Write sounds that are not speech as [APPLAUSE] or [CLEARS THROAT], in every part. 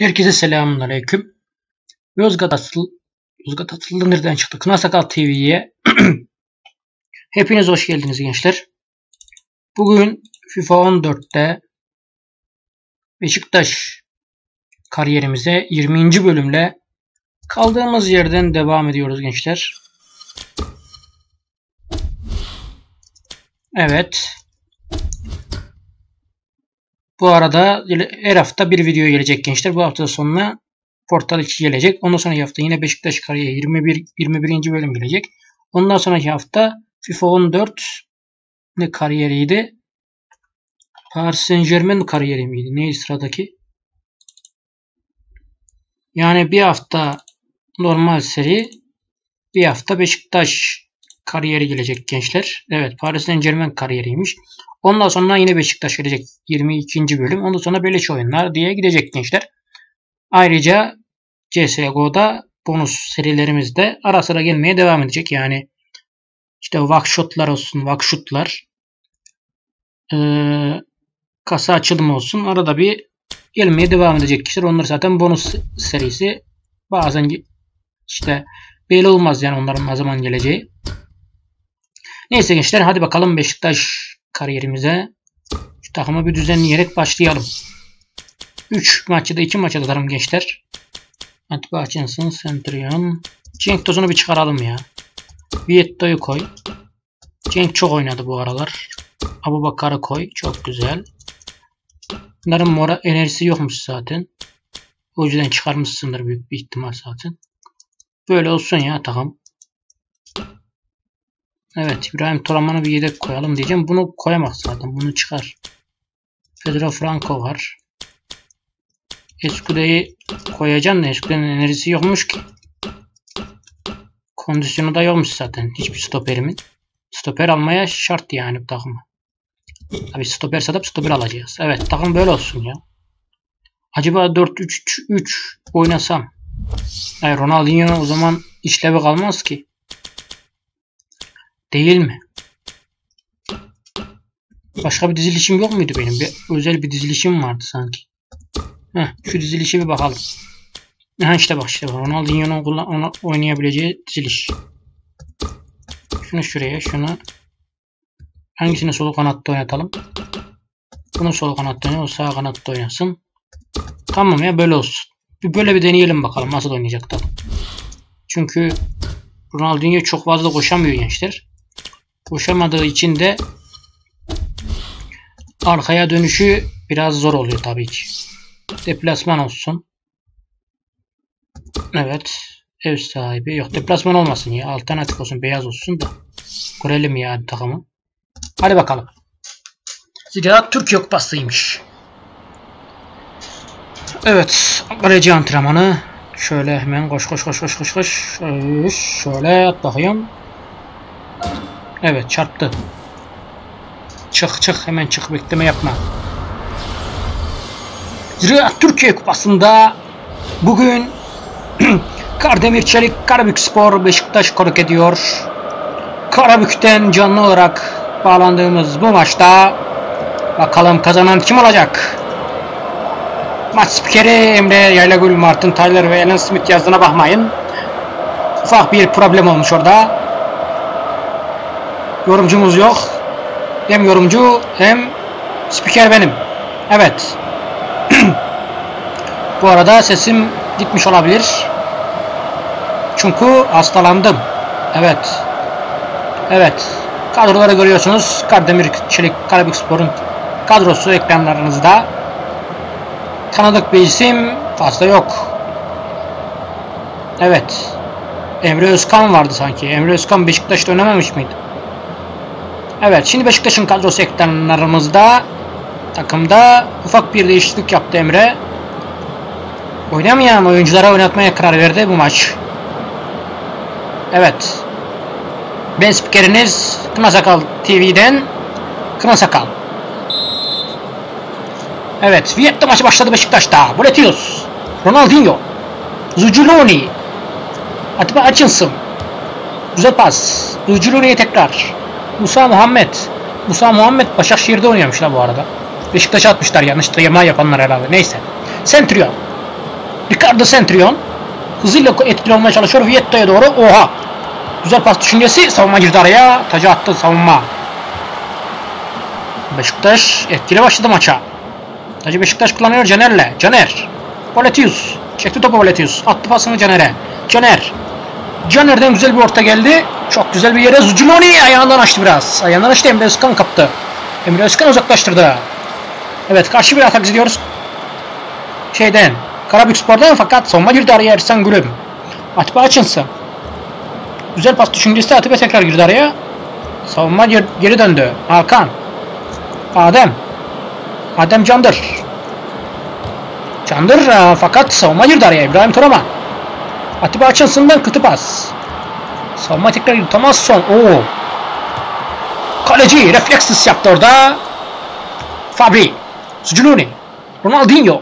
Herkese selamünaleyküm. Yozgat Asıl Yozgat Asıllı nereden çıktı? Kına TV'ye [CLEARS THROAT] Hepiniz hoş geldiniz gençler. Bugün FIFA 14'te Beşiktaş kariyerimize 20. bölümle kaldığımız yerden devam ediyoruz gençler. Evet. Bu arada her hafta bir video gelecek gençler. Bu hafta sonuna Portal 2 gelecek. Ondan sonraki hafta yine Beşiktaş kariyeri 21 21. bölüm gelecek. Ondan sonraki hafta FIFA 14 ne kariyeriydi? Paris Saint Germain kariyeri miydi? Neydi sıradaki? Yani bir hafta normal seri bir hafta Beşiktaş kariyeri gelecek gençler. Evet Paris Saint Germain kariyeriymiş. Ondan sonra yine Beşiktaş gelecek 22. bölüm. Ondan sonra beleş oyunlar diye gidecek gençler. Ayrıca CSGO'da bonus serilerimizde ara sıra gelmeye devam edecek. Yani işte vakşotlar olsun, vakşutlar, ee, kasa açılımı olsun. Arada bir gelmeye devam edecek kişiler. Onlar zaten bonus serisi. Bazen işte belli olmaz yani onların ne zaman geleceği. Neyse gençler hadi bakalım Beşiktaş kariyerimize. Şu takımı bir düzenleyerek başlayalım. 3 maçı da 2 maç atarım gençler. Atiba Hutchinson, Centurion. Cenk tozunu bir çıkaralım ya. Vietto'yu koy. Cenk çok oynadı bu aralar. Abu Bakar'ı koy. Çok güzel. Bunların mora enerjisi yokmuş zaten. O yüzden çıkarmışsındır büyük bir ihtimal zaten. Böyle olsun ya takım. Evet İbrahim Toraman'ı bir yedek koyalım diyeceğim. Bunu koyamaz zaten. Bunu çıkar. Pedro Franco var. Escude'yi koyacaksın da Escude'nin enerjisi yokmuş ki. Kondisyonu da yokmuş zaten. Hiçbir stoperimin. Stoper almaya şart yani bu takımı. Tabi stoper satıp stoper alacağız. Evet takım böyle olsun ya. Acaba 4-3-3 oynasam. Hayır Ronaldinho o zaman işlevi kalmaz ki. Değil mi? Başka bir dizilişim yok muydu benim? Bir, özel bir dizilişim vardı sanki. Heh, şu dizilişe bir bakalım. Ha işte bak işte Ronaldinho'nun oynayabileceği diziliş. Şunu şuraya, şunu hangisini sol kanatta oynatalım? Bunu sol kanatta oynayalım, sağ kanatta oynasın. Tamam ya böyle olsun. Bir böyle bir deneyelim bakalım nasıl oynayacak tabii. Çünkü Ronaldinho çok fazla koşamıyor gençler. Koşamadığı için de arkaya dönüşü biraz zor oluyor tabii ki. Deplasman olsun. Evet. Ev sahibi. Yok deplasman olmasın ya. Alternatif olsun. Beyaz olsun da. Görelim ya takımı. Hadi bakalım. Zira Türkiye kupasıymış. Evet. Kaleci antrenmanı. Şöyle hemen koş koş koş koş koş koş. Şöyle at bakayım. Evet çarptı. Çık çık hemen çık bekleme yapma. Ziraat Türkiye Kupası'nda bugün [CLEARS THROAT] Kardemir Çelik Karabük Spor Beşiktaş konuk ediyor. Karabük'ten canlı olarak bağlandığımız bu maçta bakalım kazanan kim olacak? Maç spikeri Emre Yaylagül, Martin Tyler ve Alan Smith yazdığına bakmayın. Ufak bir problem olmuş orada. Yorumcumuz yok. Hem yorumcu hem spiker benim. Evet. [CLEARS THROAT] Bu arada sesim gitmiş olabilir. Çünkü hastalandım. Evet. Evet. Kadroları görüyorsunuz. Kardemir Çelik Karabük Spor'un kadrosu ekranlarınızda. Tanıdık bir isim fazla yok. Evet. Emre Özkan vardı sanki. Emre Özkan Beşiktaş'ta oynamamış mıydı? Evet şimdi Beşiktaş'ın kadrosu ekranlarımızda takımda ufak bir değişiklik yaptı Emre. Oynamayan oyunculara oynatmaya karar verdi bu maç. Evet. Ben spikeriniz Kına Sakal TV'den Kına Sakal. Evet. Vietnam maçı başladı Beşiktaş'ta. Boletius. Ronaldinho. Zuculoni. Atiba Hutchinson. Güzel pas. Zuculoni'ye tekrar. Musa Muhammed. Musa Muhammed Başakşehir'de oynuyormuş la bu arada. Beşiktaş'a atmışlar yanlışlıkla yama yapanlar herhalde. Neyse. Centurion. Ricardo Centurion. Hızıyla etkili olmaya çalışıyor. Vietto'ya doğru. Oha. Güzel pas düşüncesi. Savunma girdi araya. Tacı attı savunma. Beşiktaş etkili başladı maça. Tacı Beşiktaş kullanıyor Caner'le. Caner. Boletius. Çekti topu Boletius. Attı pasını Caner'e. Caner. Caner'den güzel bir orta geldi. Çok güzel bir yere Zuculoni ayağından açtı biraz. Ayağından açtı Emre Özkan kaptı. Emre Özkan uzaklaştırdı. Evet karşı bir atak izliyoruz. Şeyden. Karabük Spor'dan fakat savunma girdi araya Ersan Gülüm. Atiba açılsın. Güzel pas düşüncesi Atiba tekrar girdi araya. Savunma geri, geri döndü. Hakan. Adem. Adem Candır. Candır fakat savunma girdi araya. İbrahim Toraman. Atiba Açınsın'dan kıtı pas. Savunma tekrar girdi. Thomasson. Oo. Kaleci refleksiz yaptı orada. Fabri. Suculuni. Ronaldinho.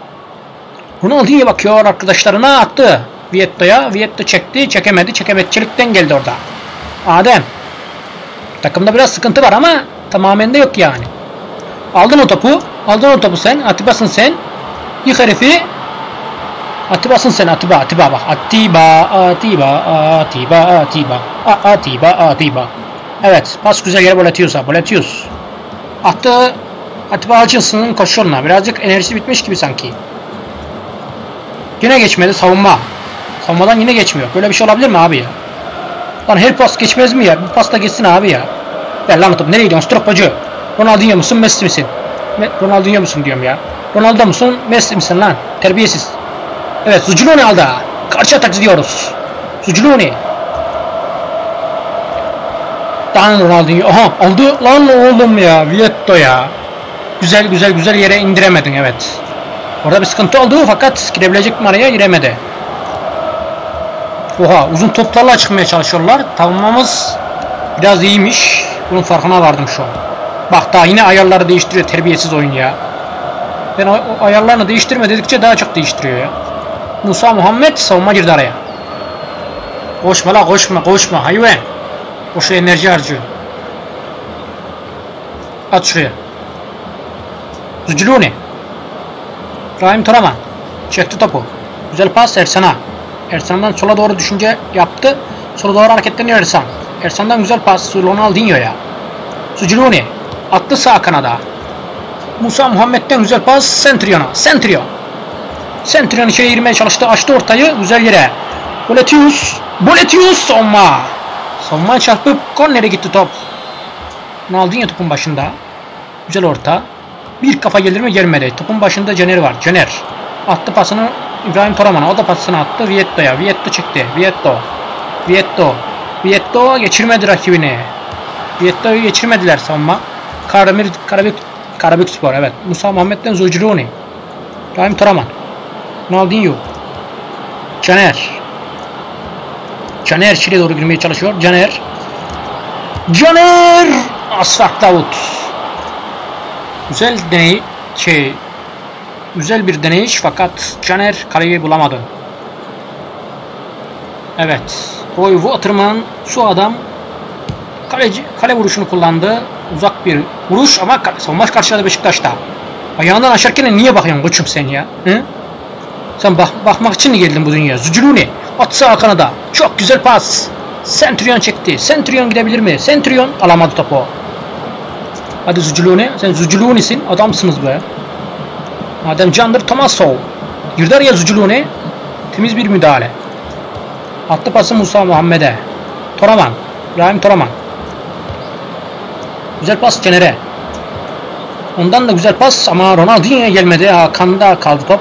Ronaldinho bakıyor arkadaşlarına attı. Vietto'ya. Vietto çekti. Çekemedi. Çekemedçilikten geldi orada. Adem. Takımda biraz sıkıntı var ama tamamen de yok yani. Aldın o topu. Aldın o topu sen. Atiba'sın sen. Yık herifi. Atiba'sın sen Atiba. Atiba bak. Atiba. Atiba. Atiba. Atiba. Atiba. Atiba. Evet. Pas güzel yere Boletius'a. Boletius. Attı. Atiba Hutchinson'ın koşuyoruna. Birazcık enerjisi bitmiş gibi sanki. Yine geçmedi. Savunma. Savunmadan yine geçmiyor. Böyle bir şey olabilir mi abi ya? Lan her pas geçmez mi ya? Bir pas da geçsin abi ya. Ver lan topu. Nereye gidiyorsun? Stropacı. Ronaldinho musun? Messi misin? Ronaldinho musun diyorum ya. Ronaldo musun? Messi misin lan? Terbiyesiz. Evet Zuculoni aldı. Karşı atak diyoruz. Zuculoni. Lan Ronaldinho. Aha aldı lan oğlum ya. Vietto ya. Güzel güzel güzel yere indiremedin evet. Orada bir sıkıntı oldu fakat girebilecek mi giremedi. Oha uzun toplarla çıkmaya çalışıyorlar. Tavmamız biraz iyiymiş. Bunun farkına vardım şu an. Bak daha yine ayarları değiştiriyor terbiyesiz oyun ya. Ben ayarlarını değiştirme dedikçe daha çok değiştiriyor ya. Musa Muhammed savunma girdi araya. Koşma la koşma koşma hayvan. Boşa enerji harcıyor. At şuraya. Zuculuni. Rahim Toraman. Çekti topu. Güzel pas Ersan'a. Ersan'dan sola doğru düşünce yaptı. Sola doğru hareketleniyor Ersan. Ersan'dan güzel pas Ronaldinho'ya. Zuculuni. Attı sağ kanada. Musa Muhammed'den güzel pas Centurion'a. Centurion. Centurion içeri girmeye çalıştı. Açtı ortayı. Güzel yere. Boletius. Boletius savunma. Savunmaya çarpıp kornere gitti top. Ronaldinho topun başında. Güzel orta. Bir kafa gelir mi gelmedi. Topun başında Caner var. Caner. Attı pasını İbrahim Toraman'a. O da pasını attı Vietto'ya. Vietto çıktı. Vietto. Vietto. Vietto geçirmedi rakibini. Vietto'yu geçirmediler savunma. Karabük, Karabük, Karabük Spor evet. Musa Muhammed'den Zojuluni. İbrahim Toraman. Ronaldinho. Caner. Caner içeri doğru girmeye çalışıyor. Caner. Caner! Asfalt Davut. Güzel deney şey güzel bir deneyiş fakat Caner kaleyi bulamadı. Evet. Roy Waterman şu adam kaleci kale vuruşunu kullandı. Uzak bir vuruş ama savunma karşıladı Beşiktaş'ta. Ayağından aşarken niye bakıyorsun koçum sen ya? Hı? Sen bak bakmak için mi geldin bu dünyaya? Zuculuni at sağ kanada. Çok güzel pas. Centurion çekti. Centurion gidebilir mi? Centurion alamadı topu. Hadi Zuculuni. Sen Zuculuni'sin. Adamsınız be. Adem Candır Tomasov. Girdi araya Zuculuni. Temiz bir müdahale. Attı pası Musa Muhammed'e. Toraman. İbrahim Toraman. Güzel pas Caner'e. Ondan da güzel pas ama Ronaldinho'ya gelmedi. Hakan'da kaldı top.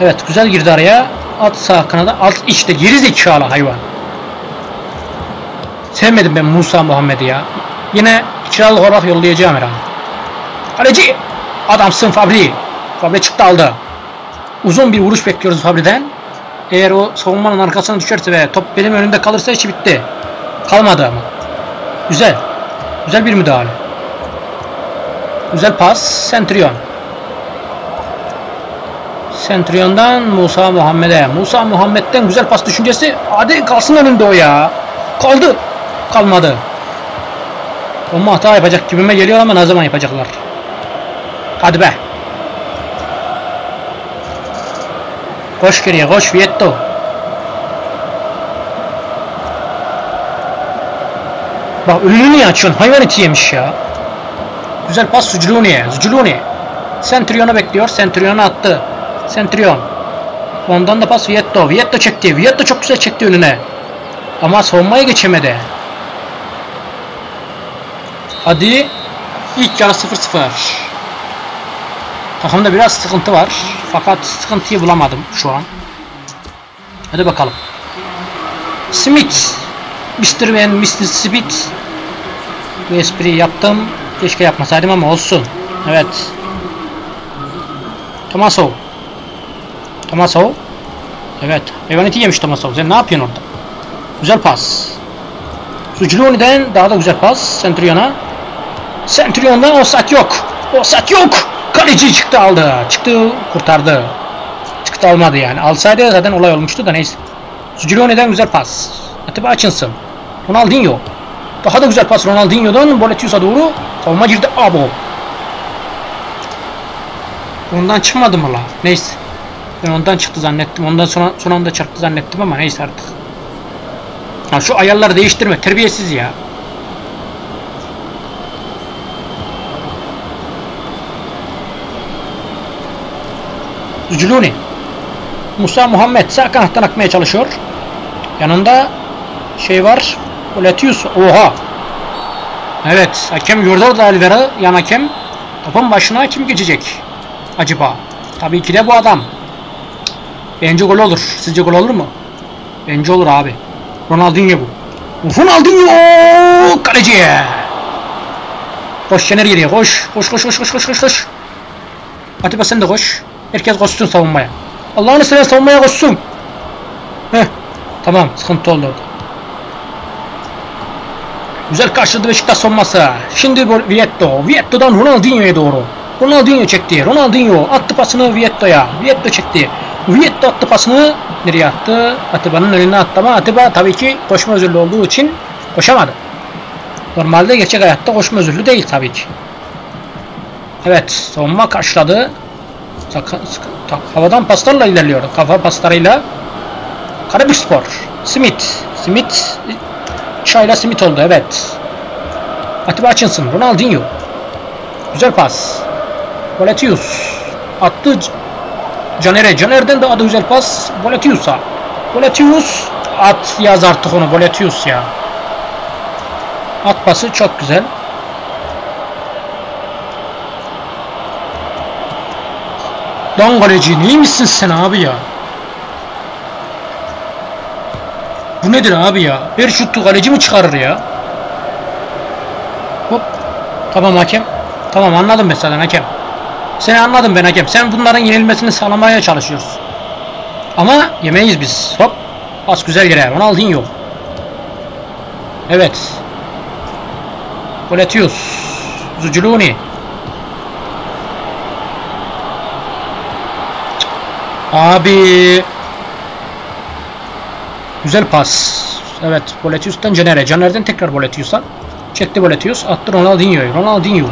Evet güzel girdi araya. At sağ kanada. Alt içte geri zekalı hayvan. Sevmedim ben Musa Muhammed'i ya. Yine kiralık olarak yollayacağım herhalde. Kaleci. Adamsın Fabri. Fabri çıktı aldı. Uzun bir vuruş bekliyoruz Fabri'den. Eğer o savunmanın arkasına düşerse ve top benim önümde kalırsa işi bitti. Kalmadı ama. Güzel. Güzel bir müdahale. Güzel pas. Centurion. Centurion'dan Musa Muhammed'e. Musa Muhammed'den güzel pas düşüncesi. Hadi kalsın önünde o ya. Kaldı. Kalmadı. Ama hata yapacak gibime geliyor ama ne zaman yapacaklar? Hadi be. Koş geriye koş Vietto. Bak önünü niye açıyorsun? Hayvan eti yemiş ya. Güzel pas Zuculuni'ye. Zuculuni. Centurion'u bekliyor. Centurion'u attı. Centurion. Ondan da pas Vietto. Vietto çekti. Vietto çok güzel çekti önüne. Ama savunmaya geçemedi. Hadi. İlk yarı 0-0. Takımda biraz sıkıntı var. Fakat sıkıntıyı bulamadım şu an. Hadi bakalım. Smith. Mr. Ben, Mr. Smith. Bu espriyi yaptım. Keşke yapmasaydım ama olsun. Evet. Tomaso. Tomaso. Evet. Hayvaneti yemiş Tomaso. Sen ne yapıyorsun orada? Güzel pas. Suculoni'den daha da güzel pas. Centurion'a. Centurion'dan offside yok. Offside yok. Kaleci çıktı aldı. Çıktı kurtardı. Çıktı almadı yani. Alsaydı zaten olay olmuştu da neyse. Suculoni'den güzel pas. Atiba açınsın. Ronaldinho. Daha da güzel pas Ronaldinho'dan Boletius'a doğru. Savunma girdi. Abo. Ondan çıkmadı mı la? Neyse. Ben ondan çıktı zannettim. Ondan sonra son anda çıktı zannettim ama neyse artık. Ya şu ayarları değiştirme. Terbiyesiz ya. Zuluni. Musa Muhammed sağ kanattan akmaya çalışıyor. Yanında şey var. Oletius. Oha. Evet. Hakem gördü orada Alvera. Yan hakem. Topun başına kim geçecek? Acaba? Tabii ki de bu adam. Bence gol olur. Sizce gol olur mu? Bence olur abi. Ronaldinho bu. Ronaldinho! Kaleci! Koş Şener geriye koş. Koş koş koş koş koş koş koş. Atiba sen de koş. Herkes koşsun savunmaya. Allah'ını seven savunmaya koşsun. Heh. Tamam sıkıntı oldu. Güzel karşıladı Beşiktaş savunması. Şimdi Vietto. Vietto'dan Ronaldinho'ya doğru. Ronaldinho çekti. Ronaldinho attı pasını Vietto'ya. Vietto çekti. Vietto attı pasını nereye attı? Atiba'nın önüne attı ama Atiba tabii ki koşma özürlü olduğu için koşamadı. Normalde gerçek hayatta koşma özürlü değil tabii ki. Evet savunma karşıladı. Saka, sıkı, ta, havadan paslarla ilerliyor. Kafa paslarıyla. Karabükspor. Smith. Smith. Çayla Smith oldu evet. Atiba Hutchinson. Ronaldinho. Güzel pas. Boletius. Attı Caner'e. Caner'den daha da güzel pas. Boletius'a. Boletius. At yaz artık onu. Boletius ya. At pası çok güzel. Lan kaleci neymişsin sen abi ya? Bu nedir abi ya? Her şuttu kaleci mi çıkarır ya? Hop. Tamam hakem. Tamam anladım ben zaten hakem. Seni anladım ben hakem. Sen bunların yenilmesini sağlamaya çalışıyorsun. Ama yemeyiz biz. Hop. Pas güzel girer. Ronaldinho. Evet. Boletius. Zuculuni. Abi. Güzel pas. Evet. Boletius'tan Caner'e. Caner'den tekrar Boletius'a. Çekti Boletius. Attı Ronaldinho'yu. Ronaldinho.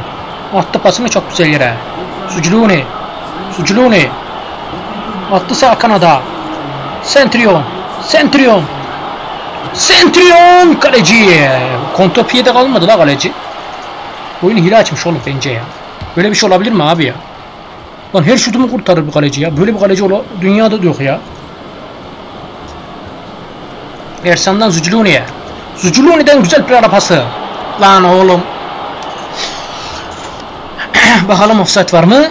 Attı pasını çok güzel yere. Suculuni. Suculuni. Attı sağ kanada. Centurion. Centurion. Centurion kaleci. Kontopiyede kalmadı la kaleci. Oyunu hile açmış oğlum bence ya. Böyle bir şey olabilir mi abi ya? Lan her şutumu kurtarır bu kaleci ya. Böyle bir kaleci ola dünyada da yok ya. Ersan'dan Zuculuni'ye. Zuculuni'den güzel bir ara pası. Lan oğlum. Bakalım offside var mı?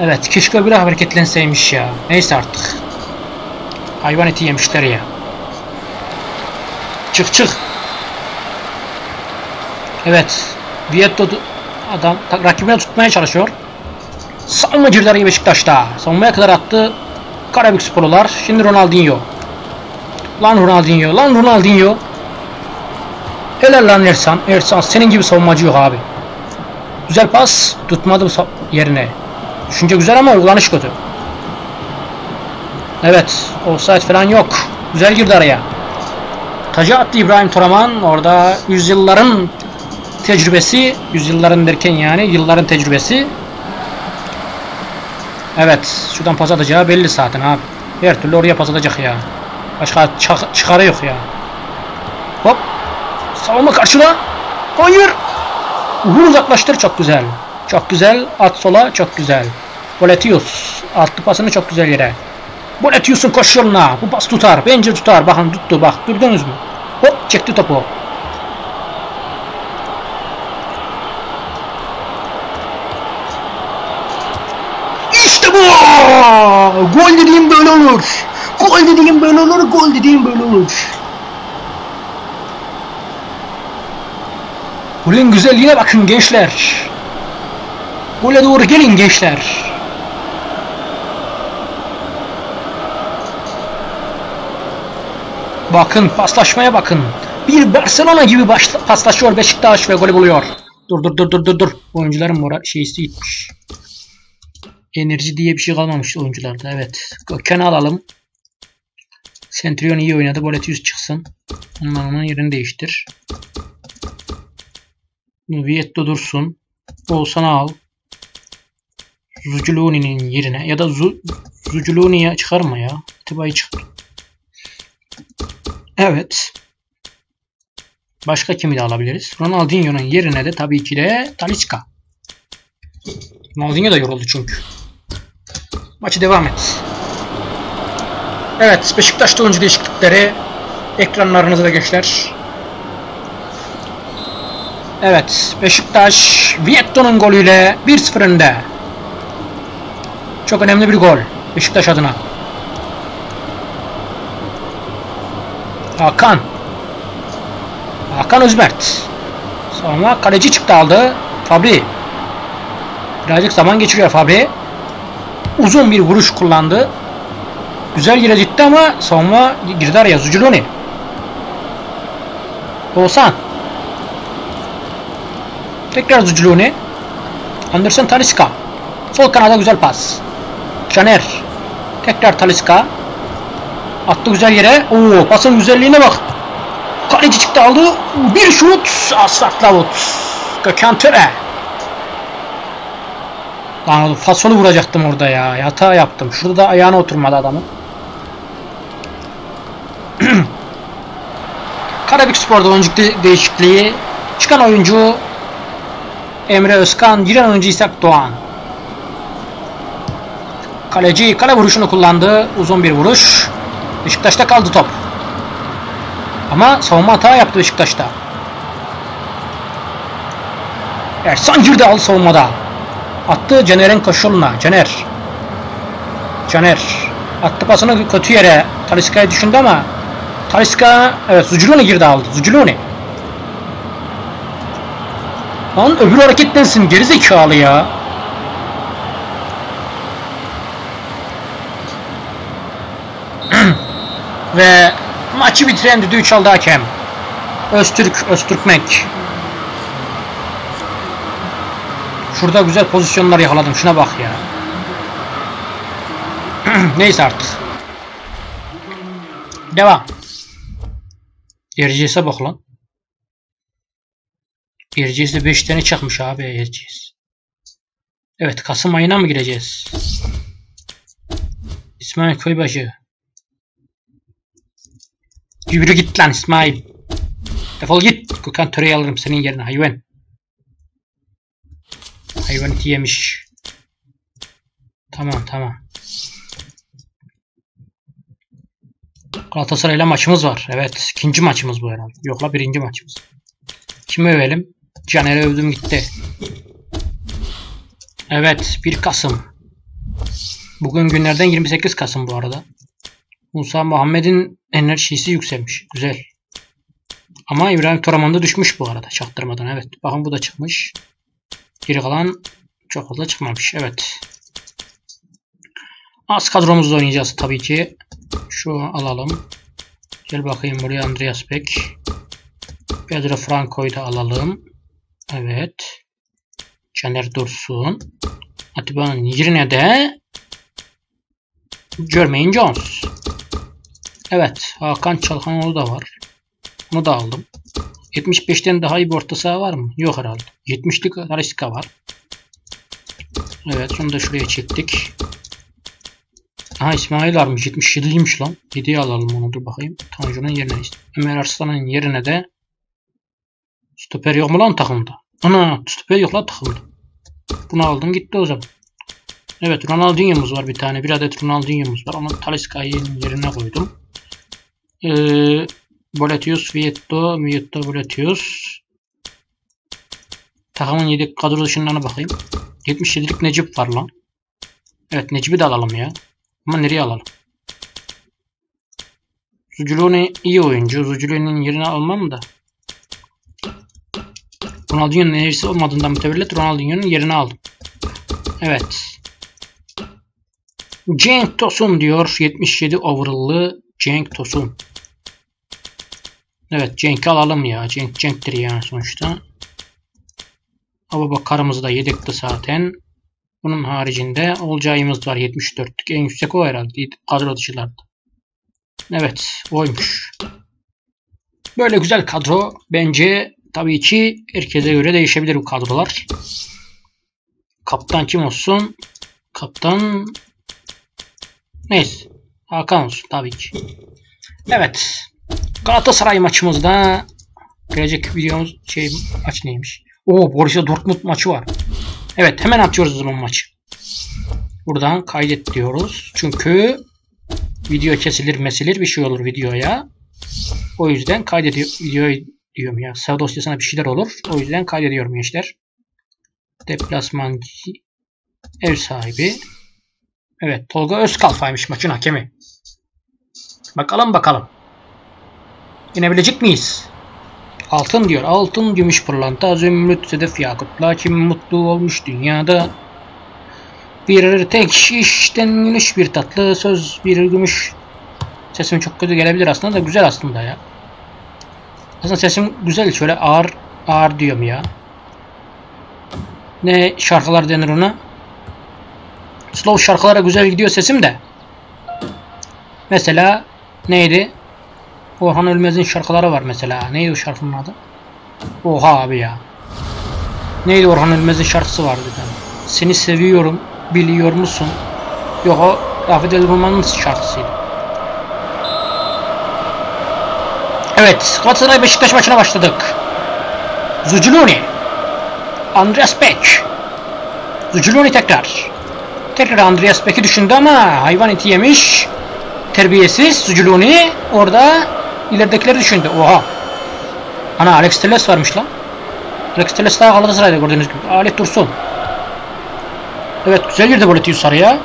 Evet keşke bir hareketlenseymiş ya. Neyse artık. Hayvan eti yemişler ya. Çık çık. Evet. Vietto adam rakibine tutmaya çalışıyor. Savunma girdiler Beşiktaş'ta. Savunmaya kadar attı. Karabük sporlular. Şimdi Ronaldinho. Lan Ronaldinho. Lan Ronaldinho. Helal lan Ersan. Ersan senin gibi savunmacı yok abi. Güzel pas. Tutmadı yerine. Düşünce güzel ama uygulanış kötü. Evet. Offside falan yok. Güzel girdi araya. Taca attı İbrahim Toraman. Orada yüzyılların tecrübesi. Yüzyılların derken yani yılların tecrübesi. Evet. Şuradan pas atacağı belli zaten abi. Her türlü oraya pas atacak ya. Başka çıkarı yok ya. Hop. Savunma karşıda. Hayır. Vur uzaklaştır çok güzel. Çok güzel. At sola çok güzel. Boletius. Attı pasını çok güzel yere. Boletius'un koş yoluna. Bu pas tutar. Bence tutar. Bakın tuttu bak. Gördünüz mü? Hop çekti topu. İşte bu! Gol dediğim böyle olur. Gol dediğim böyle olur. Gol dediğim böyle olur. Golün güzelliğine bakın gençler. Gole doğru gelin gençler. Bakın paslaşmaya bakın. Bir Barcelona gibi paslaşıyor Beşiktaş ve golü buluyor. Dur dur dur dur dur dur. Oyuncuların mora şeysi gitmiş. Enerji diye bir şey kalmamış oyuncularda. Evet. Gökhan'ı alalım. Centurion iyi oynadı. Boletius çıksın. Ondan onun yerini değiştir. Vietto dursun. Oğuzhan'ı al. Zuculuni'nin yerine ya da Zu Zuculuni'ye çıkarma ya. Atibayı çıkar. Evet. Başka kimi de alabiliriz? Ronaldinho'nun yerine de tabii ki de Talisca. Ronaldinho da yoruldu çünkü. Maçı devam et. Evet Beşiktaş'ta oyuncu değişiklikleri ekranlarınızda gençler. Evet Beşiktaş Vietto'nun golüyle 1-0 önde. Çok önemli bir gol Beşiktaş adına. Hakan. Hakan Özbert. Sonra kaleci çıktı aldı. Fabri. Birazcık zaman geçiriyor Fabri. Uzun bir vuruş kullandı. Güzel yere gitti ama savunma girdi araya. Zuculoni. Oğuzhan. Tekrar Zuculoni. Anderson Talisca. Sol kanada güzel pas. Caner. Tekrar Talisca. Attı güzel yere. Oo, pasın güzelliğine bak. Kaleci çıktı aldı. Bir şut. Asfalt Lavut. Gökhan Töre. Lan oğlum fasolu vuracaktım orada ya. Hata yaptım. Şurada da ayağına oturmadı adamın. [CLEARS THROAT] Karabük Spor'da oyuncu de- değişikliği. Çıkan oyuncu Emre Özkan, giren oyuncu İshak Doğan. Kaleci kale vuruşunu kullandı. Uzun bir vuruş. Beşiktaş'ta kaldı top. Ama savunma hata yaptı Beşiktaş'ta. Ersan girdi al savunmada. Attı Caner'in koşuluna. Caner. Caner. Attı pasını kötü yere. Talisca'yı düşündü ama Talisca evet Zuculoni girdi aldı. Zuculoni. Lan öbür hareketlensin geri zekalı ya. [CLEARS THROAT] Ve maçı bitiren düdüğü çaldı hakem. Öztürk, Öztürkmek. Şurada güzel pozisyonlar yakaladım. Şuna bak ya. [CLEARS THROAT] Neyse artık. Devam. Erciyes'e bak lan. Erciyes'de 5 tane çıkmış abi Erciyes. Evet Kasım ayına mı gireceğiz? İsmail Köybaşı. Yürü git lan İsmail. Defol git. Gökhan Töre'yi alırım senin yerine hayvan. Hayvan eti yemiş. Tamam tamam. Galatasaray'la maçımız var. Evet. ikinci maçımız bu herhalde. Yok la birinci maçımız. Kimi övelim? Caner'i övdüm gitti. Evet. 1 Kasım. Bugün günlerden 28 Kasım bu arada. Musa Muhammed'in enerjisi yükselmiş. Güzel. Ama İbrahim Toraman da düşmüş bu arada. Çaktırmadan evet. Bakın bu da çıkmış. Geri kalan çok fazla çıkmamış. Evet. Az kadromuzda oynayacağız tabii ki. Şu alalım. Gel bakayım buraya Andreas Beck. Pedro Franco'yu da alalım. Evet. Caner Dursun. Atiba'nın yerine de Jermaine Jones. Evet. Hakan Çalhanoğlu da var. Onu da aldım. 75'ten daha iyi bir orta saha var mı? Yok herhalde. 70'lik Talisca var. Evet. Onu da şuraya çektik. Aha İsmail varmış. 77'ymiş lan. 7'ye alalım onu dur bakayım. Tanju'nun yerine. Ömer Arslan'ın yerine de stoper yok mu lan takımda? Ana stoper yok lan takımda. Bunu aldım gitti o zaman. Evet Ronaldinho'muz var bir tane. Bir adet Ronaldinho'muz var. Onu Talisca'nın yerine koydum. Ee, Boletius, Vietto, Vietto, Boletius. Takımın yedek kadro dışından bakayım. 77'lik Necip var lan. Evet Necip'i de alalım ya. Ama nereye alalım? Zuculoni iyi oyuncu. Zuculoni'nin yerini almam da. Ronaldinho'nun enerjisi olmadığından mütevellit Ronaldinho'nun yerini aldım. Evet. Cenk Tosun diyor. 77 overall'lı Cenk Tosun. Evet Cenk'i alalım ya. Cenk Cenk'tir yani sonuçta. Ama bak karımızı da yedekti zaten. Bunun haricinde olacağımız var 74'lük. En yüksek o herhalde kadro dışılarda. Evet oymuş. Böyle güzel kadro. Bence tabii ki herkese göre değişebilir bu kadrolar. Kaptan kim olsun? Kaptan neyse. Hakan olsun tabii ki. Evet. Galatasaray maçımızda gelecek videomuz şey maç neymiş? Oo Borussia Dortmund maçı var. Evet hemen atıyoruz o zaman maçı. Buradan kaydet diyoruz. Çünkü video kesilir mesilir bir şey olur videoya. O yüzden kaydediyor videoyu diyorum ya. Sağ dosyasına bir şeyler olur. O yüzden kaydediyorum gençler. Deplasman ev sahibi. Evet Tolga Özkalfa'ymış maçın hakemi. Bakalım bakalım. İnebilecek miyiz? Altın diyor. Altın, gümüş, pırlanta, zümrüt, sedef, yakutla kim mutlu olmuş dünyada. Bir tek şişten gümüş bir tatlı söz bir gümüş. Sesim çok kötü gelebilir aslında da güzel aslında ya. Aslında sesim güzel şöyle ağır ağır diyorum ya. Ne şarkılar denir ona? Slow şarkılara güzel gidiyor sesim de. Mesela neydi? Orhan Ölmez'in şarkıları var mesela. Neydi o şarkının adı? Oha abi ya. Neydi Orhan Ölmez'in şarkısı vardı bir. Seni seviyorum, biliyor musun? Yok o Rafet El şarkısıydı. Evet, Galatasaray Beşiktaş maçına başladık. Zuculuni. Andreas Beck. Zuculuni tekrar. Tekrar Andreas Beck'i düşündü ama hayvan eti yemiş. Terbiyesiz Zuculuni orada ileridekileri düşündü. Oha. Ana Alex Telles varmış lan. Alex Telles daha Galatasaray'da gördüğünüz gibi. Alet Dursun. Evet güzel girdi Boletius sarıya.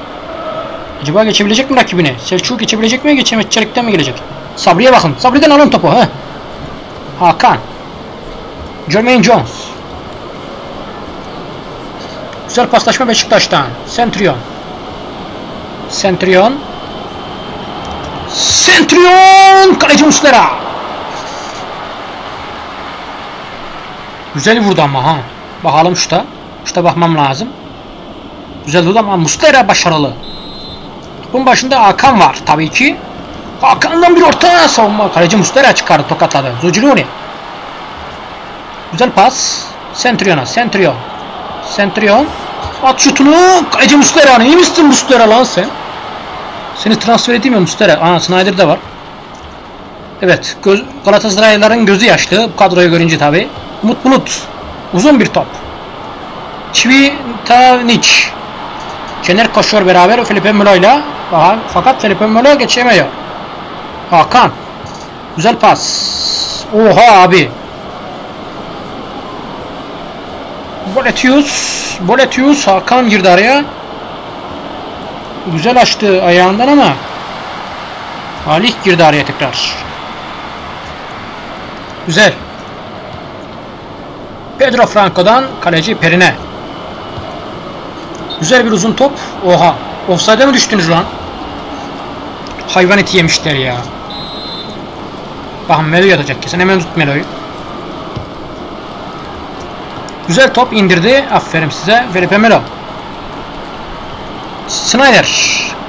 Acaba geçebilecek mi rakibine? Selçuk geçebilecek mi? Geçemez. Çelik'ten mi gelecek? Sabri'ye bakın. Sabri'den alın topu. He. Hakan. Jermaine Jones. Güzel paslaşma Beşiktaş'tan. Centurion. Centurion. Centurion! Kaleci Muslera. Güzel vurdu ama ha. Bakalım şuta. Şuta bakmam lazım. Güzel vurdu ama Muslera başarılı. Bunun başında Hakan var tabii ki. Hakan'dan bir orta savunma. Kaleci Muslera çıkardı tokatladı. Zuciloni. Güzel pas. Centurion'a. Centurion. Centurion. At şutunu. Kaleci Muslera. İyi misin Muslera lan sen? Seni transfer edeyim mi Mustera? Aa Snyder de var. Evet. Göz, Galatasaraylıların gözü yaşlı. Bu kadroyu görünce tabi. Umut Bulut. Uzun bir top. Çivitanic. Cener koşuyor beraber Felipe Melo ile. Fakat Felipe Melo geçemiyor. Hakan. Güzel pas. Oha abi. Boletius. Boletius. Hakan girdi araya. Güzel açtı ayağından ama Halih girdi araya tekrar. Güzel. Pedro Franco'dan kaleci Perine. Güzel bir uzun top. Oha. Offside'e mi düştünüz lan? Hayvan eti yemişler ya. Bakın Melo yatacak kesin. Hemen tut Melo'yu. Güzel top indirdi. Aferin size. Felipe Melo. Snyder.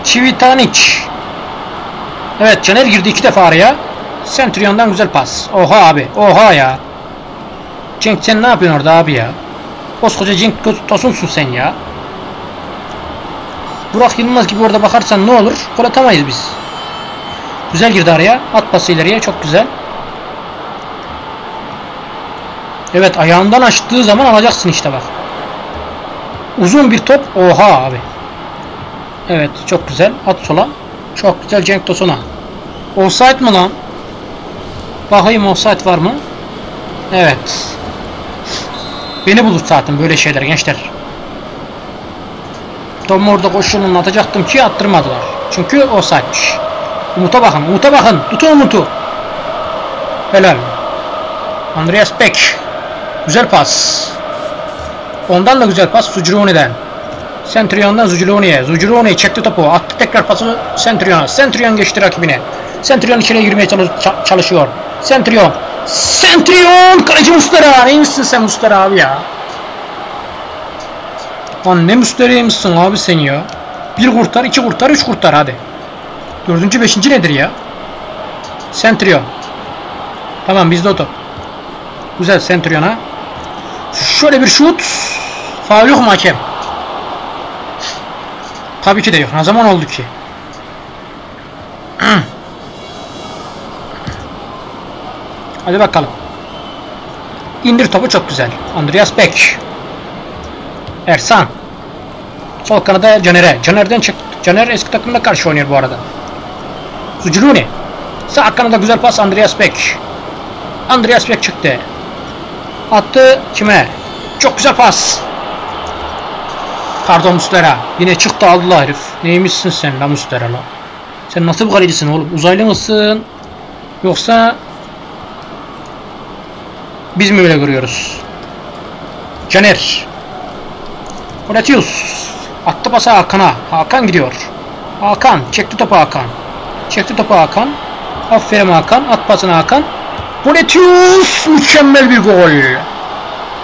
Çivitanic. Evet Caner girdi iki defa araya. Centurion'dan güzel pas. Oha abi. Oha ya. Cenk sen ne yapıyorsun orada abi ya? Koskoca Cenk Tosun'sun sen ya. Burak Yılmaz gibi orada bakarsan ne olur? Gol atamayız biz. Güzel girdi araya. At pası ileriye. Çok güzel. Evet ayağından açtığı zaman alacaksın işte bak. Uzun bir top. Oha abi. Evet çok güzel. At sola. Çok güzel Cenk Tosun'a. Offside mı lan? Bakayım offside var mı? Evet. Beni bulur zaten böyle şeyler gençler. Tom orada koşunun atacaktım ki attırmadılar. Çünkü offside'miş. Umut'a bakın. Umut'a bakın. Tutun Umut'u. Helal. Andreas Beck. Güzel pas. Ondan da güzel pas Zucuroni'den. Centurion'dan Zucuroni'ye. Zucuroni çekti topu. Attı tekrar pası Centurion'a. Centurion geçti rakibine. Centurion içine girmeye çalışıyor. Centurion. Centurion! Kaleci Mustara. Neymişsin sen Mustara abi ya? Lan ne Mustara'ymışsın abi sen ya? Bir kurtar, iki kurtar, üç kurtar hadi. Dördüncü, beşinci nedir ya? Centurion. Tamam bizde o top. Güzel Centurion'a. Şöyle bir şut. Faul yok mu hakem? Tabii ki de yok. Ne zaman oldu ki? [CLEARS THROAT] Hadi bakalım. İndir topu çok güzel. Andreas Beck. Ersan. Sol kanada Caner'e. Caner'den çık. Caner eski takımda karşı oynuyor bu arada. Zucuruni. Sağ kanada güzel pas Andreas Beck. Andreas Beck çıktı. Attı kime? Çok güzel pas. Pardon Mustera. Yine çıktı aldılar herif. Neymişsin sen la Mustera la? Sen nasıl bir kalecisin oğlum? Uzaylı mısın? Yoksa biz mi öyle görüyoruz? Caner. Horatius. Attı pası Hakan'a. Hakan gidiyor. Hakan. Çekti topu Hakan. Çekti topu Hakan. Aferin Hakan. At pasını Hakan. Boletius mükemmel bir gol.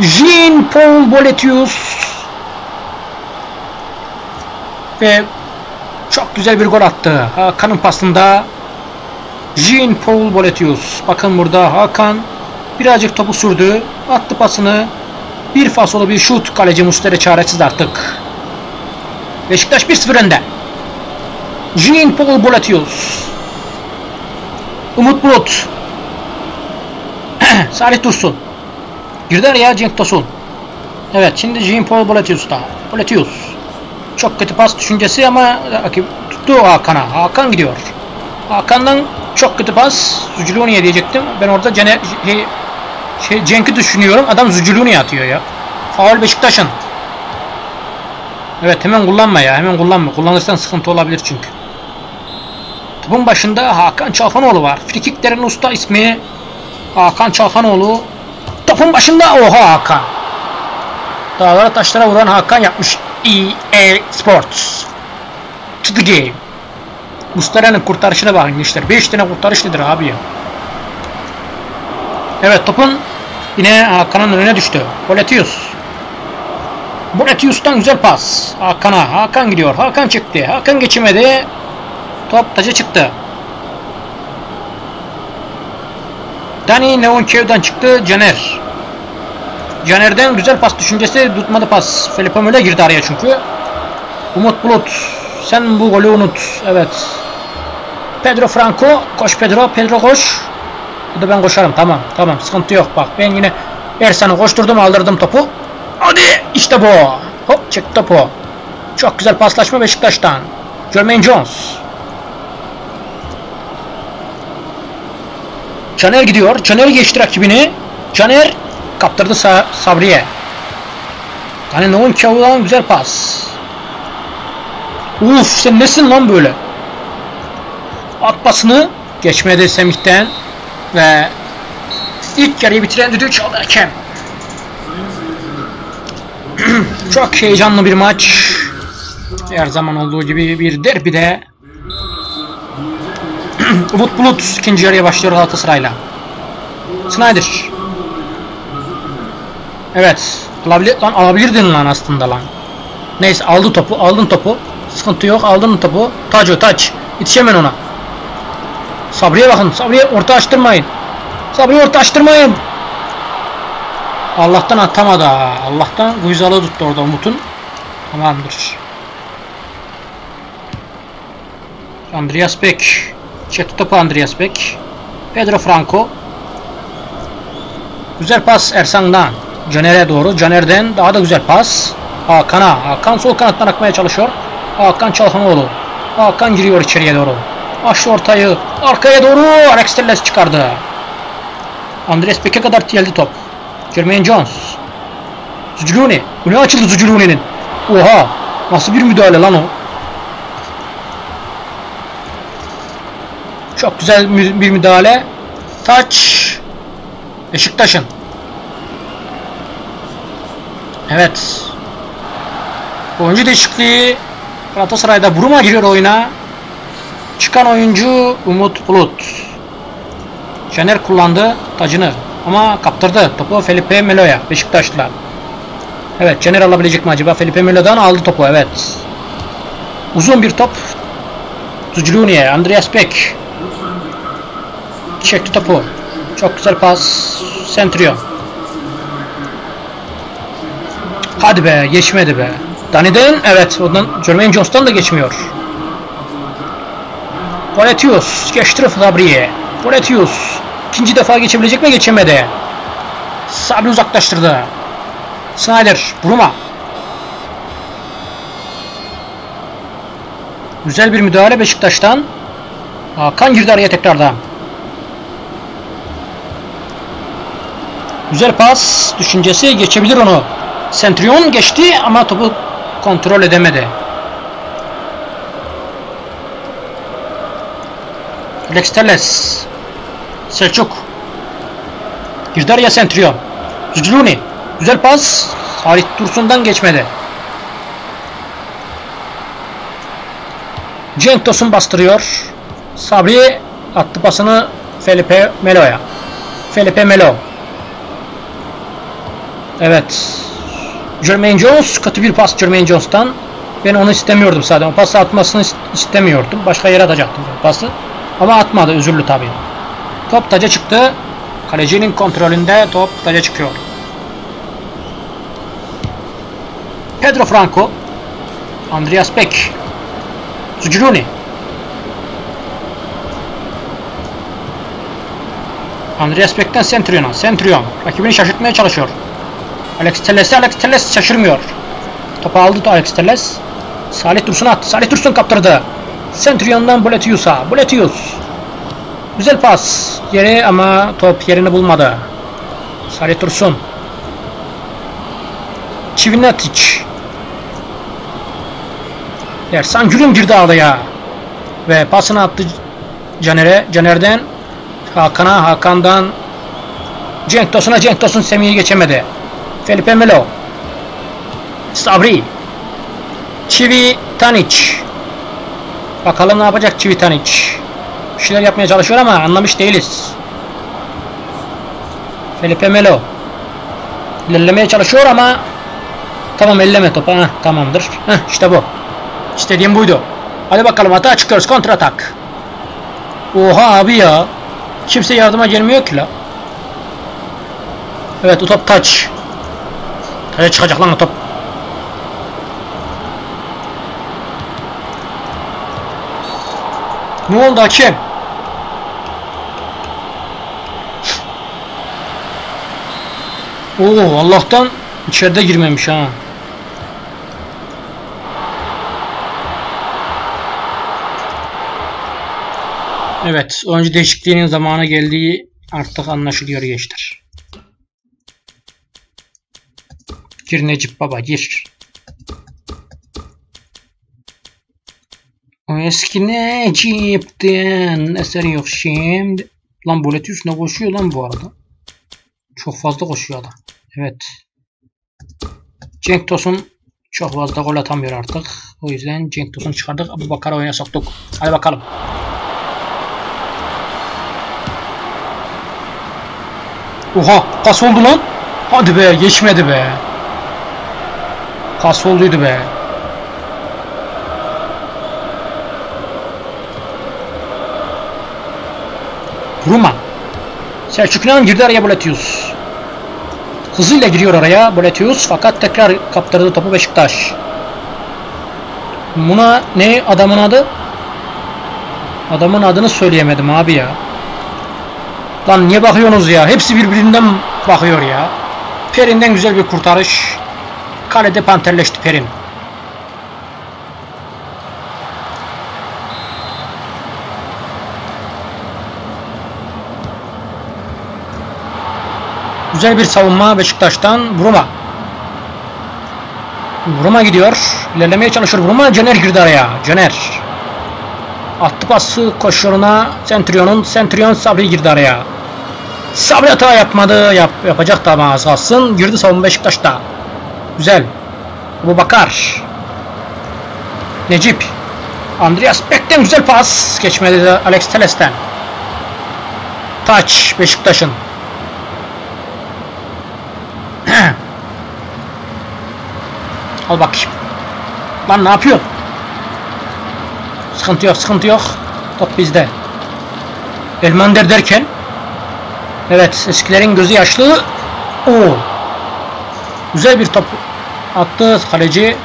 Jean-Paul Boletius ve çok güzel bir gol attı. Hakan'ın pasında Jean-Paul Boletius. Bakın burada Hakan birazcık topu sürdü. Attı pasını. Bir fasolu bir şut. Kaleci Mustera çaresiz artık. Beşiktaş 1-0 önde. Jean-Paul Boletius. Umut Bulut. [CLEARS THROAT] Salih Dursun. Girdi araya Cenk Tosun. Evet şimdi Jean-Paul Boletius'ta. Boletius. Çok kötü pas düşüncesi ama tuttu Hakan'a. Hakan gidiyor. Hakan'dan çok kötü pas. Zuculuni'ye diyecektim. Ben orada Cene, şey, şey, Cenk'i düşünüyorum. Adam Zuculuni'ye atıyor ya. Faul Beşiktaş'ın. Evet hemen kullanma ya. Hemen kullanma. Kullanırsan sıkıntı olabilir çünkü. Topun başında Hakan Çalhanoğlu var. Frikiklerin usta ismi Hakan Çalhanoğlu. Topun başında oha Hakan. Dağlara taşlara vuran Hakan yapmış. EA Sports. To the game. Mustara'nın kurtarışına bakın gençler. 5 tane kurtarış nedir abi? Evet topun yine Hakan'ın önüne düştü. Boletius. Boletius'tan güzel pas. Hakan'a. Hakan gidiyor. Hakan çıktı. Hakan geçemedi. Top taca çıktı. Dani Neonkev'den çıktı. Caner. Caner'den güzel pas düşüncesi tutmadı pas. Felipe Möle girdi araya çünkü. Umut Bulut. Sen bu golü unut. Evet. Pedro Franco. Koş Pedro. Pedro koş. Bu da ben koşarım. Tamam. Tamam. Sıkıntı yok. Bak ben yine Ersan'ı koşturdum. Aldırdım topu. Hadi. işte bu. Hop çek topu. Çok güzel paslaşma Beşiktaş'tan. Jermaine Jones. Caner gidiyor. Caner geçti rakibini. Caner kaptırdı Sa Sabri'ye. Noon Kavula'nın güzel pas. Uf sen nesin lan böyle? At pasını geçmedi Semih'ten ve ilk yarıyı bitiren düdüğü çaldı hakem. [CLEARS THROAT] Çok heyecanlı bir maç. Her zaman olduğu gibi bir derbide [CLEARS THROAT] Umut Bulut ikinci yarıya başlıyor Galatasaray'la. Snyder. Evet. Alabilir, lan alabilirdin lan aslında lan. Neyse aldı topu. Aldın topu. Sıkıntı yok. Aldın topu. Taco taç. Yetişemen ona. Sabri'ye bakın. Sabri'ye orta açtırmayın. Sabri'ye orta açtırmayın. Allah'tan atamadı ha. Allah'tan Guizalı tuttu orada Umut'un. Tamamdır. Andreas Beck. Çekti topu Andreas Beck. Pedro Franco. Güzel pas Ersan'dan. Caner'e doğru. Caner'den daha da güzel pas. Hakan'a. Hakan sol kanattan akmaya çalışıyor. Hakan Çalhanoğlu. Hakan giriyor içeriye doğru. Açtı ortayı. Arkaya doğru. Alex Telles çıkardı. Andres Beck'e kadar geldi top. Jermaine Jones. Zuculuni. Bu ne açıldı Zuculuni'nin? Oha. Nasıl bir müdahale lan o? Çok güzel bir müdahale. Taç. Beşiktaş'ın. Evet. Oyuncu değişikliği Galatasaray'da Buruma giriyor oyuna. Çıkan oyuncu Umut Bulut. Şener kullandı tacını ama kaptırdı topu Felipe Melo'ya Beşiktaşlılar. Evet Caner alabilecek mi acaba? Felipe Melo'dan aldı topu evet. Uzun bir top. Zuculuni'ye Andreas Beck. Çekti topu. Çok güzel pas. Centurion. Hadi be geçmedi be. Dani'den evet ondan Jermaine Jones'tan da geçmiyor. Voletius geçti Fabri'ye. Voletius ikinci defa geçebilecek mi geçemedi. Sabri uzaklaştırdı. Snyder Bruma. Güzel bir müdahale Beşiktaş'tan. Hakan girdi araya tekrardan. Güzel pas düşüncesi geçebilir onu. Centurion geçti ama topu kontrol edemedi. Alex Telles. Selçuk. Girdi araya Centurion. Zuculuni. Güzel pas. Halit Dursun'dan geçmedi. Cenk Tosun bastırıyor. Sabri attı pasını Felipe Melo'ya. Felipe Melo. Evet. Jermaine Jones kötü bir pas Jermaine Jones'tan. Ben onu istemiyordum zaten. O pası atmasını istemiyordum. Başka yere atacaktım pası. Ama atmadı. Özürlü tabii. Top taca çıktı. Kalecinin kontrolünde top taca çıkıyor. Pedro Franco. Andreas Beck. Zuculuni. Andreas Beck'ten Centurion'a. Centurion. Rakibini şaşırtmaya çalışıyor. Alex Telles'e Alex Telles şaşırmıyor. Topu aldı Alex Telles. Salih Dursun attı. Salih Dursun kaptırdı. Centurion'dan Boletius'a. Boletius. Güzel pas. Yeri ama top yerini bulmadı. Salih Dursun. Çivinatic. Ersan Gülüm girdi araya. Ve pasını attı Caner'e. Caner'den Hakan'a. Hakan'dan Cenk Tosun'a. Cenk Tosun Semih'i geçemedi. Felipe Melo. Sabri. Çivi Tanic. Bakalım ne yapacak Çivi Tanic. Bir şeyler yapmaya çalışıyor ama anlamış değiliz. Felipe Melo. İlerlemeye çalışıyor ama tamam elleme topu. Heh, tamamdır. Heh, işte bu. İstediğim buydu. Hadi bakalım hata çıkıyoruz. Kontra atak. Oha abi ya. Kimse yardıma gelmiyor ki la. Evet o top taç. Taça çıkacak lan o top. Ne oldu hakem? Oo Allah'tan içeride girmemiş ha. Evet, oyuncu değişikliğinin zamanı geldiği artık anlaşılıyor gençler. Gir Necip Baba gir. O eski Necip'ten eser yok şimdi. Lan Bolet üstüne koşuyor lan bu arada. Çok fazla koşuyor adam. Evet. Cenk Tosun çok fazla gol atamıyor artık. O yüzden Cenk Tosun çıkardık. Abu Bakar oyuna soktuk. Hadi bakalım. Oha pas oldu lan. Hadi be geçmedi be. Pas olduydu be. Ruma. Selçuk İnan girdi araya Boletius. Hızıyla giriyor araya Boletius fakat tekrar kaptırdı topu Beşiktaş. Buna ne adamın adı? Adamın adını söyleyemedim abi ya. Lan niye bakıyorsunuz ya? Hepsi birbirinden bakıyor ya. Perin'den güzel bir kurtarış. Kalede panterleşti Perin. Güzel bir savunma Beşiktaş'tan Buruma. Buruma gidiyor. İlerlemeye çalışıyor Buruma. Caner girdi araya. Caner. Attı pası koşuyoruna Centurion'un. Centurion Sabri girdi araya. Sabri hata yapmadı. Yap, yapacak da ama az kalsın. Girdi savunma Beşiktaş'ta. Güzel. Bu Bakar. Necip. Andreas Beck'ten güzel pas. Geçmedi de Alex Teles'ten. Taç Beşiktaş'ın. [CLEARS THROAT] Al bakayım. Lan ne yapıyor? Sıkıntı yok, sıkıntı yok. Top bizde. Elmander derken Evet, eskilerin gözü yaşlı. Oo. Güzel bir top attı kaleci.